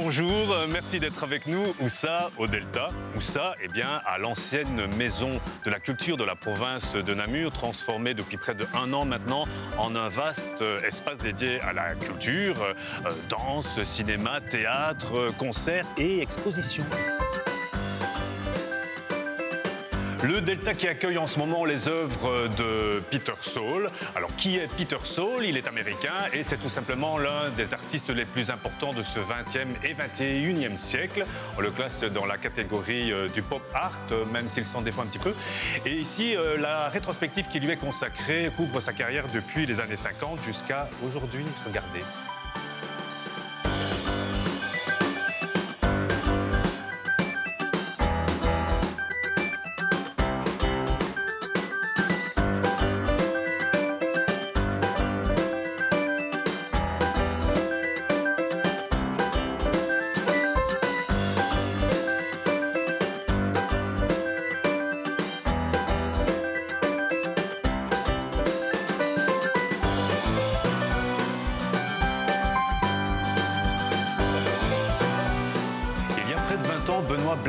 Bonjour, euh, merci d'être avec nous. Où ça Au Delta. Où ça Eh bien, à l'ancienne maison de la culture de la province de Namur, transformée depuis près de un an maintenant en un vaste euh, espace dédié à la culture, euh, danse, cinéma, théâtre, concerts et expositions. Le Delta qui accueille en ce moment les œuvres de Peter Saul. Alors, qui est Peter Saul? Il est américain et c'est tout simplement l'un des artistes les plus importants de ce 20e et 21e siècle. On le classe dans la catégorie euh, du pop art, même s'il s'en défend un petit peu. Et ici, euh, la rétrospective qui lui est consacrée couvre sa carrière depuis les années 50 jusqu'à aujourd'hui. Regardez.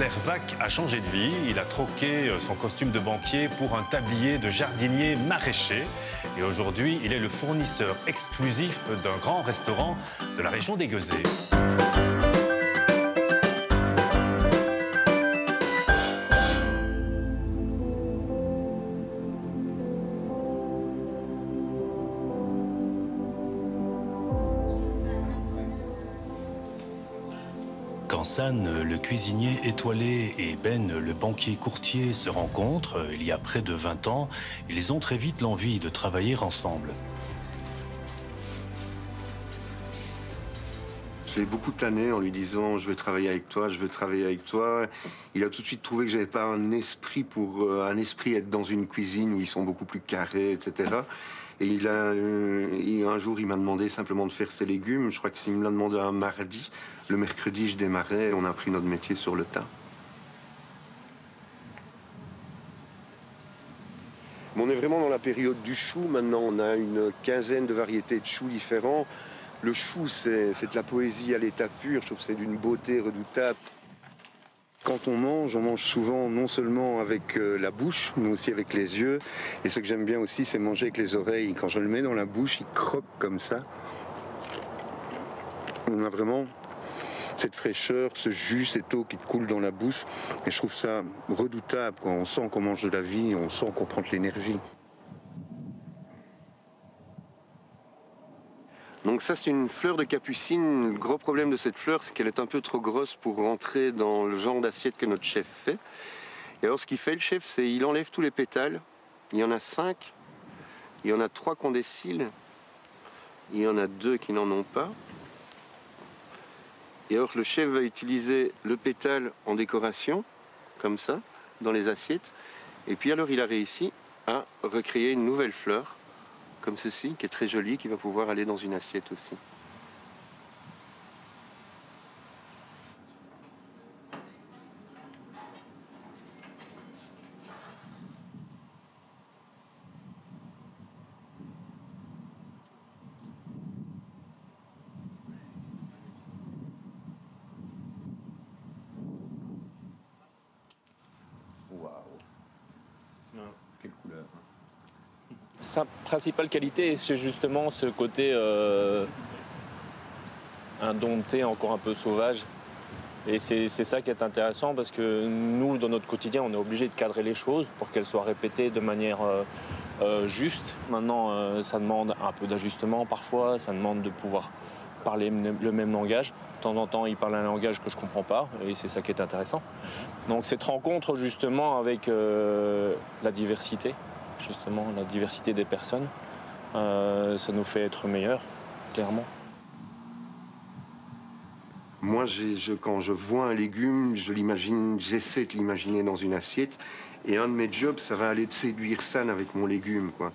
Blairvac a changé de vie. Il a troqué euh, son costume de banquier pour un tablier de jardinier maraîcher. Et aujourd'hui, il est le fournisseur exclusif d'un grand restaurant de la région des Guezets. Quand San, le cuisinier étoilé, et Ben, le banquier courtier, se rencontrent, il y a près de 20 ans, ils ont très vite l'envie de travailler ensemble. Je l'ai beaucoup tanné en lui disant je veux travailler avec toi, je veux travailler avec toi. Il a tout de suite trouvé que j'avais pas un esprit pour euh, un esprit être dans une cuisine où ils sont beaucoup plus carrés, etc. Et il a euh, un jour il m'a demandé simplement de faire ses légumes. Je crois que s'il me l'a demandé un mardi, le mercredi je démarrais. On a appris notre métier sur le tas. On est vraiment dans la période du chou maintenant. On a une quinzaine de variétés de choux différents. Le chou, c'est de la poésie à l'état pur. Je trouve que c'est d'une beauté redoutable. Quand on mange, on mange souvent non seulement avec euh, la bouche, mais aussi avec les yeux. Et ce que j'aime bien aussi, c'est manger avec les oreilles. Quand je le mets dans la bouche, il croque comme ça. On a vraiment cette fraîcheur, ce jus, cette eau qui coule dans la bouche. Et je trouve ça redoutable. On sent qu'on mange de la vie, on sent qu'on prend de l'énergie. Donc ça, c'est une fleur de capucine. Le gros problème de cette fleur, c'est qu'elle est un peu trop grosse pour rentrer dans le genre d'assiette que notre chef fait. Et alors, ce qu'il fait, le chef, c'est il enlève tous les pétales. Il y en a cinq. Il y en a trois des cils. Il y en a deux qui n'en ont pas. Et alors, le chef va utiliser le pétale en décoration, comme ça, dans les assiettes. Et puis alors, il a réussi à recréer une nouvelle fleur comme ceci, qui est très jolie, qui va pouvoir aller dans une assiette aussi. Principale qualité, c'est justement ce côté euh, indompté, encore un peu sauvage. Et c'est ça qui est intéressant parce que nous, dans notre quotidien, on est obligé de cadrer les choses pour qu'elles soient répétées de manière euh, euh, juste. Maintenant, ça demande un peu d'ajustement parfois, ça demande de pouvoir parler le même langage. De temps en temps, il parle un langage que je ne comprends pas et c'est ça qui est intéressant. Donc cette rencontre justement avec la diversité, justement la diversité des personnes, euh, ça nous fait être meilleurs, clairement. Moi, je- quand je vois un légume, je l'imagine, j'essaie de l'imaginer dans une assiette. Et un de mes jobs, ça va aller de séduire San avec mon légume, quoi.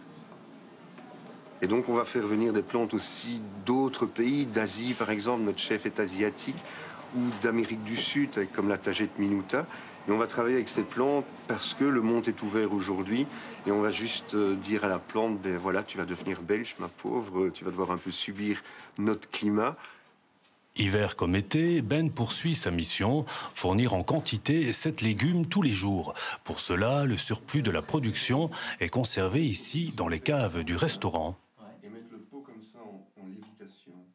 Et donc, on va faire venir des plantes aussi d'autres pays, d'Asie par exemple. Notre chef est asiatique ou d'Amérique du Sud, comme la tagette minuta. Et on va travailler avec ces plantes parce que le monde est ouvert aujourd'hui. Et on va juste euh, dire à la plante, ben voilà, tu vas devenir belge, ma pauvre, tu vas devoir un peu subir notre climat. Hiver comme été, Ben poursuit sa mission, fournir en quantité 7 légumes tous les jours. Pour cela, le surplus de la production est conservé ici dans les caves du restaurant.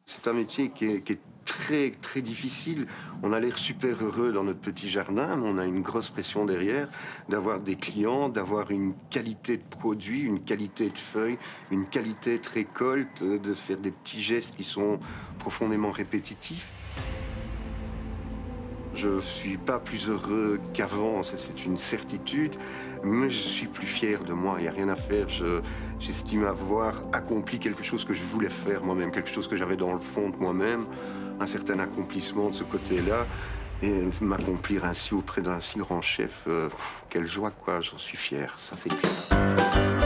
C'est un métier qui est, très, très difficile. On a l'air super heureux dans notre petit jardin, mais on a une grosse pression derrière d'avoir des clients, d'avoir une qualité de produit, une qualité de feuilles, une qualité de récolte, de faire des petits gestes qui sont profondément répétitifs. Je ne suis pas plus heureux qu'avant, c'est une certitude, mais je suis plus fier de moi, il n'y a rien à faire. J'estime avoir accompli quelque chose que je voulais faire moi-même, quelque chose que j'avais dans le fond de moi-même, un certain accomplissement de ce côté-là. Et m'accomplir ainsi auprès d'un si grand chef, euh, quelle joie, quoi, j'en suis fier, ça c'est clair.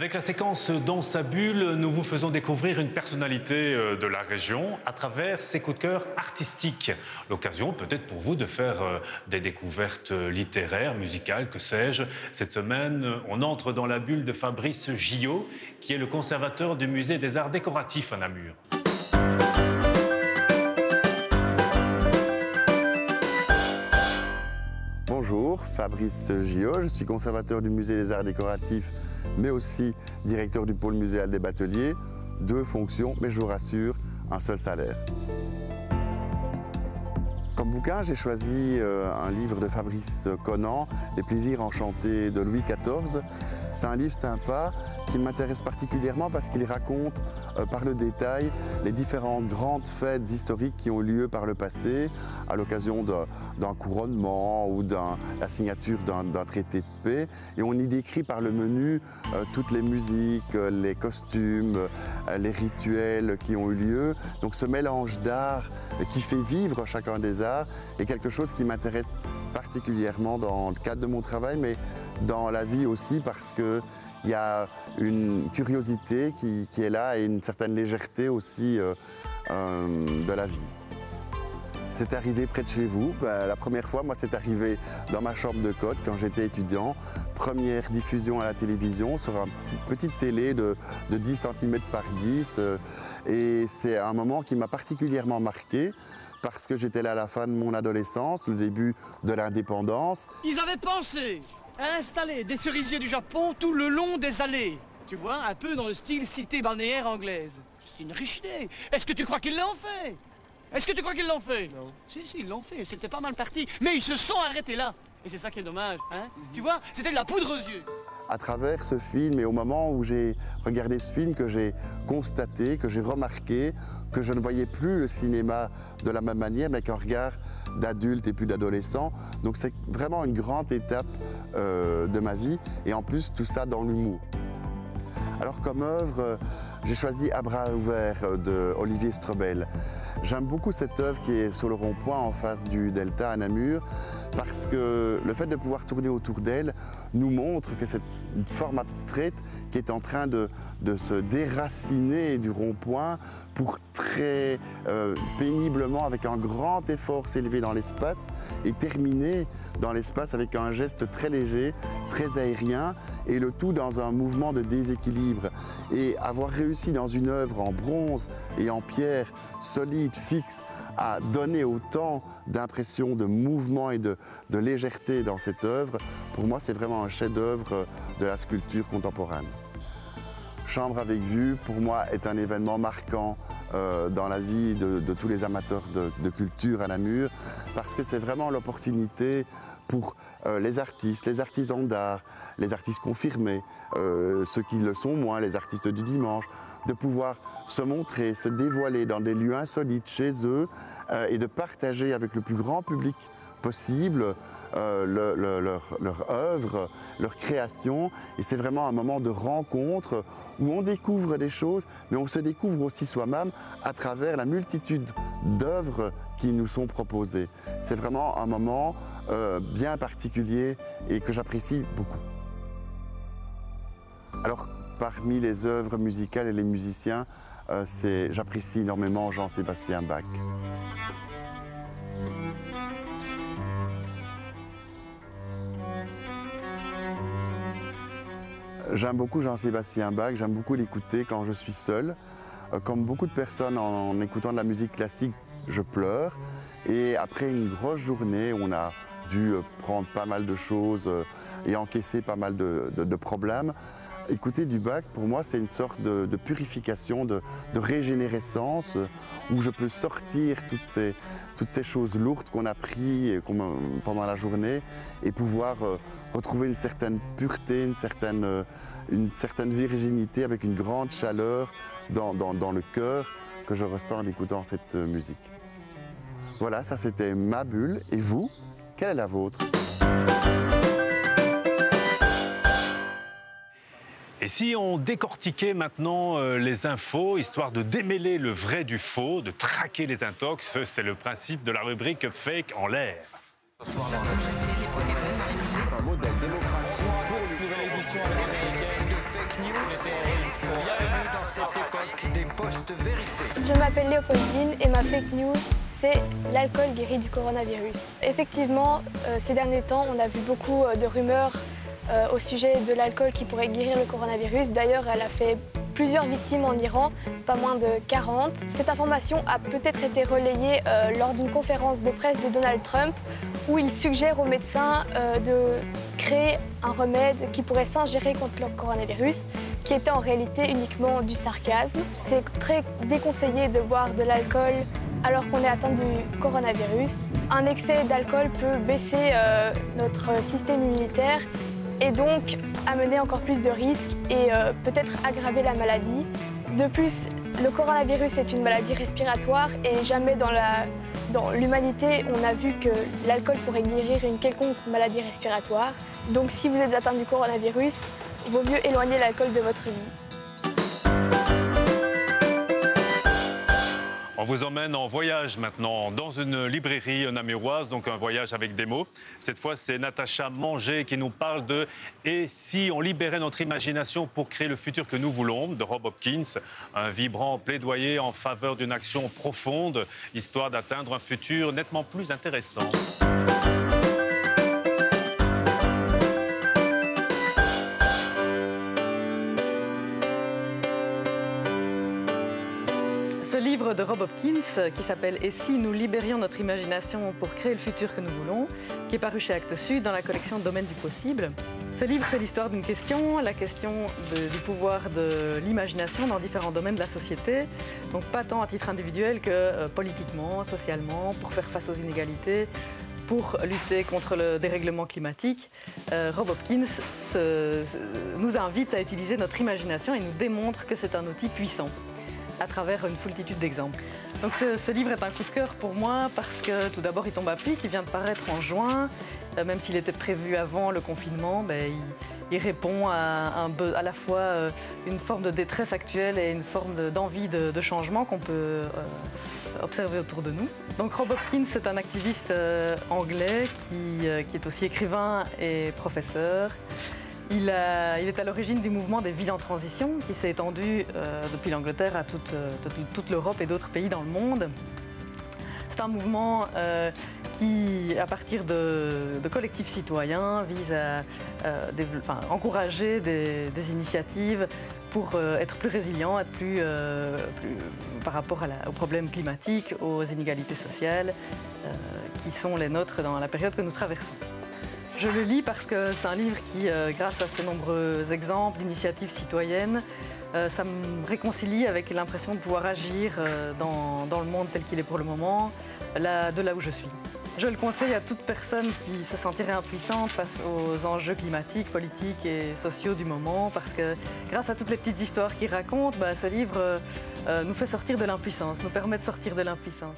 Avec la séquence Dans sa bulle, nous vous faisons découvrir une personnalité euh, de la région à travers ses coups de cœur artistiques. L'occasion peut-être pour vous de faire euh, des découvertes littéraires, musicales, que sais-je. Cette semaine, on entre dans la bulle de Fabrice Gillot, qui est le conservateur du musée des arts décoratifs à Namur. Fabrice Gillot, je suis conservateur du musée des arts décoratifs, mais aussi directeur du pôle muséal des bateliers. Deux fonctions, mais je vous rassure, un seul salaire. Bouquin, j'ai choisi euh, un livre de Fabrice Conan, Les plaisirs enchantés de Louis XIV. C'est un livre sympa qui m'intéresse particulièrement parce qu'il raconte euh, par le détail les différentes grandes fêtes historiques qui ont eu lieu par le passé à l'occasion d'un couronnement ou de la signature d'un traité de paix. Et on y décrit par le menu euh, toutes les musiques, les costumes, les rituels qui ont eu lieu. Donc ce mélange d'art qui fait vivre chacun des arts est quelque chose qui m'intéresse particulièrement dans le cadre de mon travail, mais dans la vie aussi parce qu'il y a une curiosité qui, est là et une certaine légèreté aussi euh, euh, de la vie. C'est arrivé près de chez vous. Ben, la première fois, moi, c'est arrivé dans ma chambre de côte quand j'étais étudiant. Première diffusion à la télévision sur une petite, télé de, 10 cm par 10. Euh, et c'est un moment qui m'a particulièrement marqué parce que j'étais là à la fin de mon adolescence, le début de l'indépendance. Ils avaient pensé à installer des cerisiers du Japon tout le long des allées. Tu vois, un peu dans le style cité balnéaire anglaise. C'est une riche idée. Est-ce que tu crois qu'ils l'ont fait? Est-ce que tu crois qu'ils l'ont fait? Non. Si, si, ils l'ont fait. C'était pas mal parti. Mais ils se sont arrêtés là. Et c'est ça qui est dommage, hein? Tu vois, c'était de la poudre aux yeux à travers ce film et au moment où j'ai regardé ce film que j'ai constaté, que j'ai remarqué que je ne voyais plus le cinéma de la même manière mais avec un regard d'adulte et plus d'adolescent. Donc c'est vraiment une grande étape euh, de ma vie et en plus tout ça dans l'humour. Alors comme œuvre, j'ai choisi À bras ouverts de Olivier Strobel. J'aime beaucoup cette œuvre qui est sur le rond-point en face du Delta à Namur parce que le fait de pouvoir tourner autour d'elle nous montre que c'est une forme abstraite qui est en train de, se déraciner du rond-point pour très euh, péniblement, avec un grand effort, s'élever dans l'espace et terminer dans l'espace avec un geste très léger, très aérien et le tout dans un mouvement de déséquilibre. Et avoir réussi dans une œuvre en bronze et en pierre solide, fixe, à donner autant d'impression de mouvement et de, légèreté dans cette œuvre, pour moi c'est vraiment un chef-d'œuvre de la sculpture contemporaine. Chambre avec vue, pour moi, est un événement marquant euh, dans la vie de, tous les amateurs de, culture à Namur, parce que c'est vraiment l'opportunité pour euh, les artistes, les artisans d'art, les artistes confirmés, euh, ceux qui le sont moins, les artistes du dimanche, de pouvoir se montrer, se dévoiler dans des lieux insolites chez eux et de partager avec le plus grand public possible, euh, leur, œuvre, leur création. Et c'est vraiment un moment de rencontre où on découvre des choses, mais on se découvre aussi soi-même à travers la multitude d'œuvres qui nous sont proposées. C'est vraiment un moment euh, bien particulier et que j'apprécie beaucoup. Alors, parmi les œuvres musicales et les musiciens, euh, j'apprécie énormément Jean-Sébastien Bach. J'aime beaucoup Jean-Sébastien Bach, j'aime beaucoup l'écouter quand je suis seul. Euh, comme beaucoup de personnes, en, en écoutant de la musique classique, je pleure. Et après une grosse journée, on a dû euh, prendre pas mal de choses euh, et encaisser pas mal de, problèmes. Écouter du Bach, pour moi, c'est une sorte de, purification, de, régénérescence, euh, où je peux sortir toutes ces, choses lourdes qu'on a prises pendant la journée et pouvoir retrouver une certaine pureté, une certaine, virginité avec une grande chaleur dans, le cœur que je ressens en écoutant cette musique. Voilà, ça c'était ma bulle. Et vous, quelle est la vôtre? Et si on décortiquait maintenant euh, les infos, histoire de démêler le vrai du faux, de traquer les intox, c'est le principe de la rubrique Fake en l'air. Je m'appelle Léopoldine et ma fake news, c'est l'alcool guérit du coronavirus. Effectivement, euh, ces derniers temps, on a vu beaucoup euh, de rumeurs euh, au sujet de l'alcool qui pourrait guérir le coronavirus. D'ailleurs, elle a fait plusieurs victimes en Iran, pas moins de 40. Cette information a peut-être été relayée lors d'une conférence de presse de Donald Trump où il suggère aux médecins de créer un remède qui pourrait s'ingérer contre le coronavirus, qui était en réalité uniquement du sarcasme. C'est très déconseillé de boire de l'alcool alors qu'on est atteint du coronavirus. Un excès d'alcool peut baisser euh, notre système immunitaire et donc amener encore plus de risques et euh, peut-être aggraver la maladie. De plus, le coronavirus est une maladie respiratoire et jamais dans l'humanité, on a vu que l'alcool pourrait guérir une quelconque maladie respiratoire. Donc si vous êtes atteint du coronavirus, il vaut mieux éloigner l'alcool de votre vie. On vous emmène en voyage maintenant dans une librairie namuroise, donc un voyage avec des mots. Cette fois, c'est Natacha Manger qui nous parle de Et si on libérait notre imagination pour créer le futur que nous voulons de Rob Hopkins, un vibrant plaidoyer en faveur d'une action profonde, histoire d'atteindre un futur nettement plus intéressant. De Rob Hopkins, qui s'appelle Et si nous libérions notre imagination pour créer le futur que nous voulons, qui est paru chez Actes Sud dans la collection Domaine du possible. Ce livre, c'est l'histoire d'une question, la question du pouvoir de l'imagination dans différents domaines de la société. Donc pas tant à titre individuel que euh, politiquement, socialement, pour faire face aux inégalités, pour lutter contre le dérèglement climatique. Euh, Rob Hopkins nous invite à utiliser notre imagination et nous démontre que c'est un outil puissant à travers une foultitude d'exemples. Donc ce, livre est un coup de cœur pour moi parce que tout d'abord il tombe à pic, il vient de paraître en juin, Euh, même s'il était prévu avant le confinement, ben, il, répond à, à la fois euh, une forme de détresse actuelle et une forme de- d'envie de, changement qu'on peut euh, observer autour de nous. Donc Rob Hopkins c'est un activiste anglais qui, qui est aussi écrivain et professeur. Il, est à l'origine du mouvement des villes en transition qui s'est étendu euh, depuis l'Angleterre à toute, euh, toute- l'Europe et d'autres pays dans le monde. C'est un mouvement euh, qui, à partir de, collectifs citoyens, vise à encourager des, initiatives pour être plus résilient, être plus, par rapport aux problèmes climatiques, aux inégalités sociales qui sont les nôtres dans la période que nous traversons. Je le lis parce que c'est un livre qui, euh, grâce à ses nombreux exemples, d'initiatives citoyennes, euh, ça me réconcilie avec l'impression de pouvoir agir euh, dans, le monde tel qu'il est pour le moment, là, de là où je suis. Je le conseille à toute personne qui se sentirait impuissante face aux enjeux climatiques, politiques et sociaux du moment, parce que grâce à toutes les petites histoires qu'il raconte, bah, ce livre nous fait sortir de l'impuissance, nous permet de sortir de l'impuissance.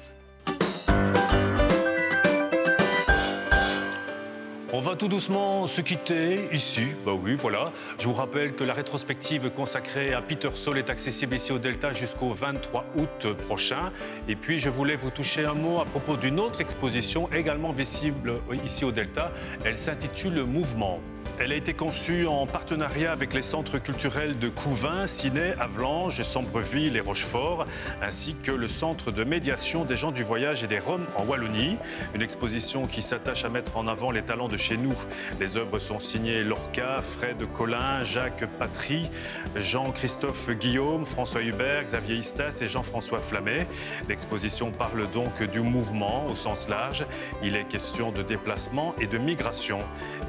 On va tout doucement se quitter ici. Bah oui, voilà. Je vous rappelle que la rétrospective consacrée à Peter Saul est accessible ici au Delta jusqu'au 23 août prochain. Et puis, je voulais vous toucher un mot à propos d'une autre exposition également visible ici au Delta. Elle s'intitule Mouvement. Elle a été conçue en partenariat avec les centres culturels de Couvin, Ciné, Avlanges, Sombreville et Rochefort, ainsi que le centre de médiation des gens du voyage et des Roms en Wallonie. Une exposition qui s'attache à mettre en avant les talents de chez nous. Les œuvres sont signées Lorca, Fred Collin, Jacques Patry, Jean-Christophe Guillaume, François Hubert, Xavier Istas et Jean-François Flamet. L'exposition parle donc du mouvement au sens large. Il est question de déplacement et de migration.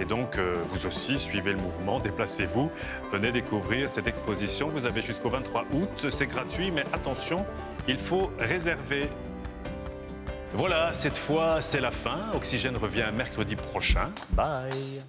Et donc, euh, vous suivez le mouvement, déplacez-vous, venez découvrir cette exposition. Vous avez jusqu'au 23 août, c'est gratuit, mais attention, il faut réserver. Voilà, cette fois, c'est la fin. Oxygène revient mercredi prochain. Bye